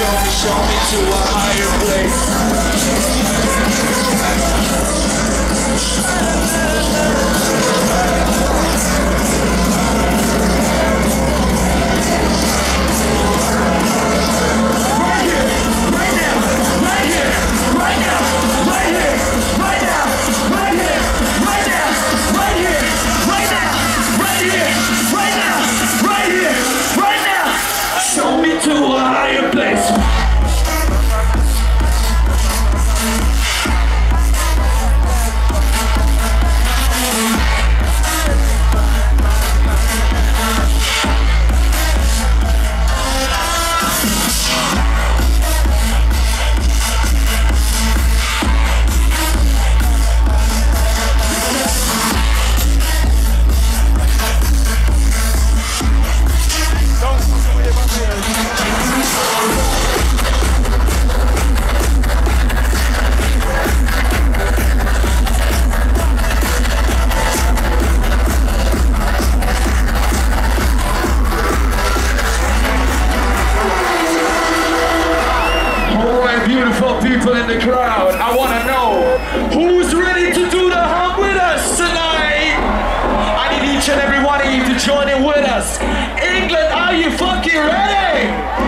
Show me, show me to a higher place. joining with us. England, are you fucking ready?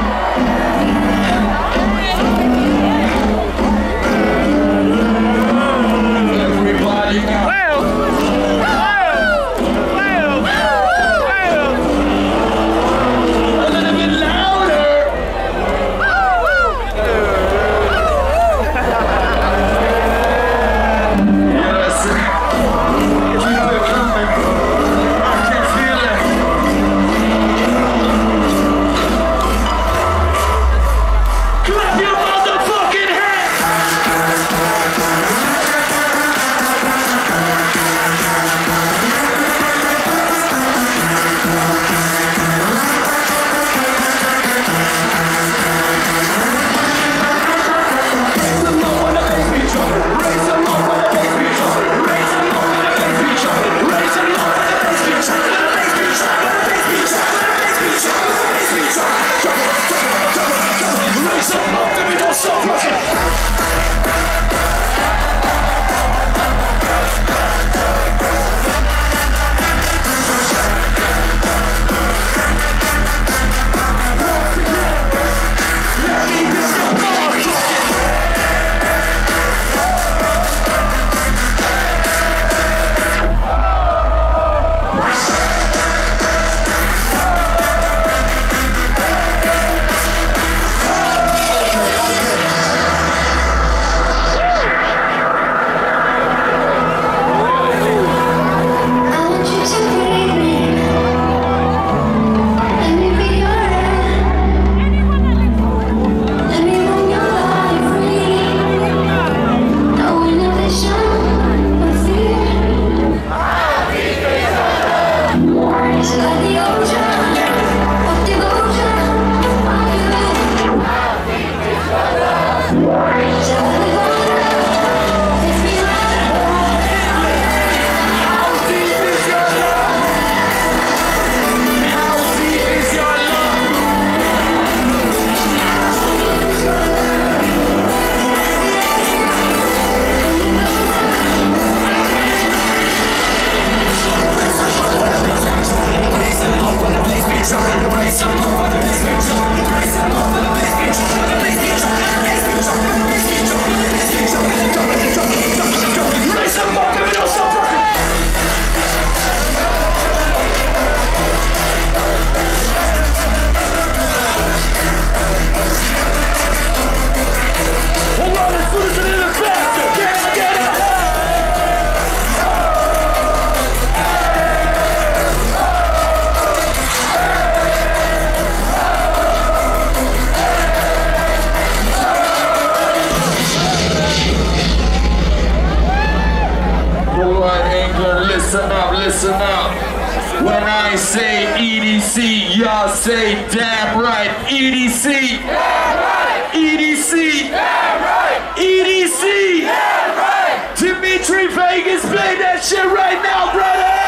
listen up, listen up. When I say EDC, y'all say damn right, EDC. Damn right. EDC. Right. EDC. Right. Dimitri Vegas, play that shit right now, brother.